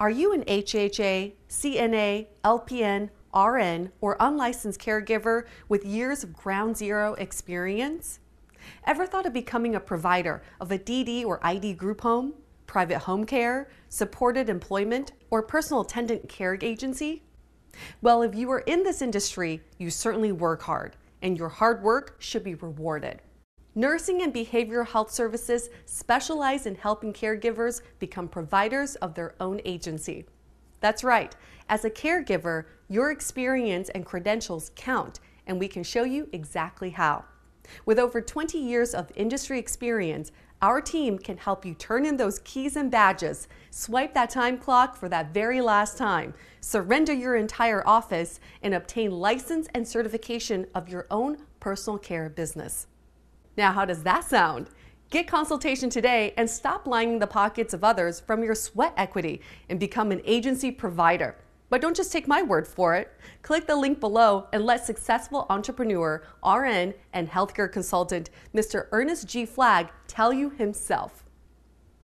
Are you an HHA, CNA, LPN, RN, or unlicensed caregiver with years of ground zero experience? Ever thought of becoming a provider of a DD or ID group home, private home care, supported employment, or personal attendant care agency? Well, if you are in this industry, you certainly work hard, and your hard work should be rewarded. Nursing and behavioral health services specialize in helping caregivers become providers of their own agency. That's right, as a caregiver, your experience and credentials count, and we can show you exactly how. With over 20 years of industry experience, our team can help you turn in those keys and badges, swipe that time clock for that very last time, surrender your entire office, and obtain license and certification of your own personal care business. Now, how does that sound? Get consultation today and stop lining the pockets of others from your sweat equity and become an agency provider. But don't just take my word for it. Click the link below and let successful entrepreneur, RN, and healthcare consultant Mr. Ernest G. Flagg tell you himself.